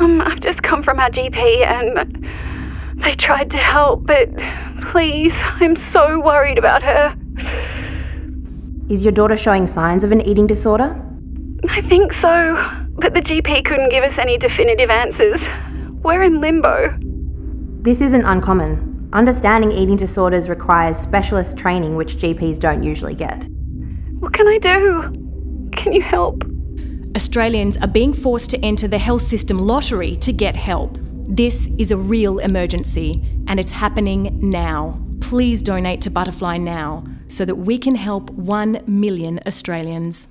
Um, I've just come from our GP and they tried to help, but please, I'm so worried about her. Is your daughter showing signs of an eating disorder? I think so, but the GP couldn't give us any definitive answers. We're in limbo. This isn't uncommon. Understanding eating disorders requires specialist training, which GPs don't usually get. What can I do? Can you help? Australians are being forced to enter the health system lottery to get help. This is a real emergency, and it's happening now. Please donate to Butterfly now so that we can help 1 million Australians.